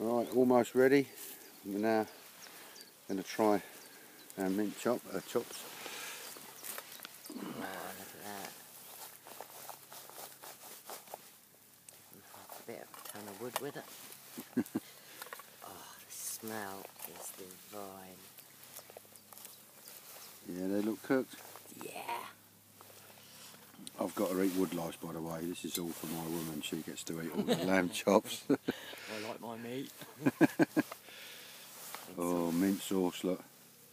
Right, almost ready. We're now going to try our mint chop, uh, chops. Oh, look at that. A bit of a ton of wood with it. oh, the smell is divine. Yeah, they look cooked. Yeah. I've got to eat wood lice, by the way. This is all for my woman. She gets to eat all the lamb chops. I like my meat. oh, mint sauce, look.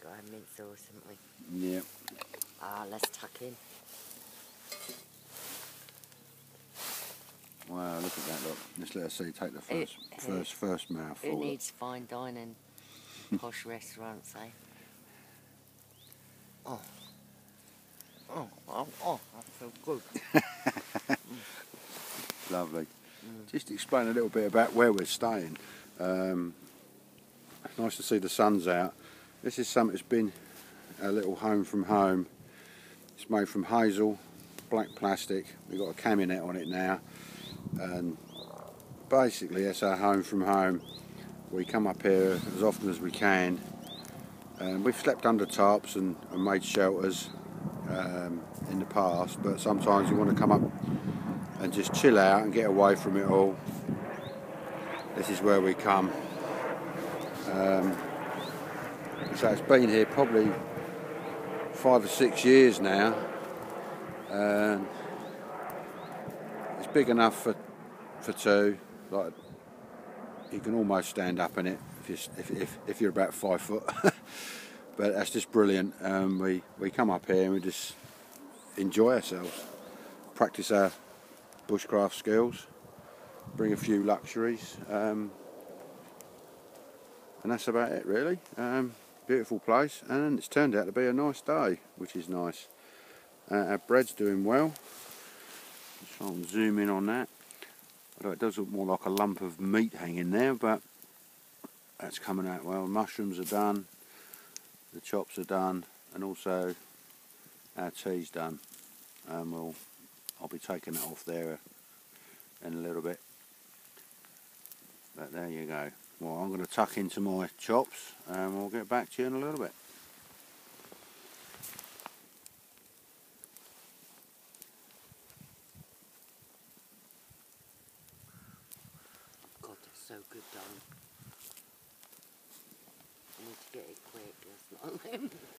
Got our mint sauce, haven't we? Yeah. Ah, let's tuck in. Wow, look at that, look. Just let us see, take the It- first, first, first mouthful. Who look. needs fine dining? Posh restaurants, eh? Oh. Oh, oh, oh, I feel good. Lovely. Mm. Just explain a little bit about where we're staying. Um, nice to see the sun's out. This is something that's been a little home from home. It's made from hazel, black plastic. We've got a camo net on it now. And basically that's our home from home. We come up here as often as we can. Um, we've slept under tarps and, and made shelters um, in the past, but sometimes you want to come up and just chill out and get away from it all. This is where we come. Um, so it's been here probably five or six years now. And it's big enough for for two. Like you can almost stand up in it if you're, if, if, if you're about five foot. but that's just brilliant. Um, we we come up here and we just enjoy ourselves, practice our bushcraft skills, bring a few luxuries, um, and that's about it really. Um, beautiful place, and it's turned out to be a nice day, which is nice. Uh, our bread's doing well. Just try and zoom in on that. Although it does look more like a lump of meat hanging there, but that's coming out well. Mushrooms are done, the chops are done, and also our tea's done. And we'll I'll be taking it off there in a little bit. But there you go. Well, I'm going to tuck into my chops and we'll get back to you in a little bit. God, they're so good, darling. I need to get it quick. That's not